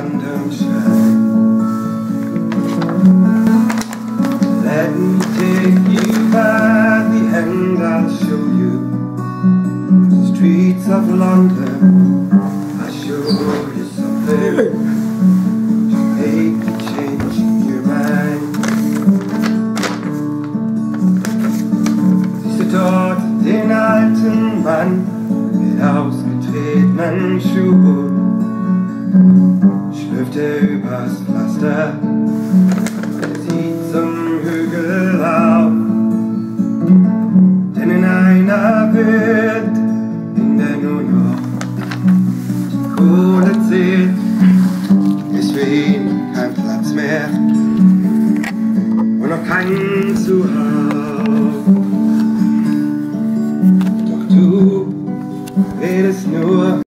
London shine. Let me take you by the hand, I'll show you the streets of London. I'll show you something to change your mind. It's dark man. schläft übers Pflaster, sieht zum Hügel auf, denn in einer Welt, in der nur noch. Die Kohle zählt, ist für ihn kein Platz mehr. Und noch kein Zuhause. Doch du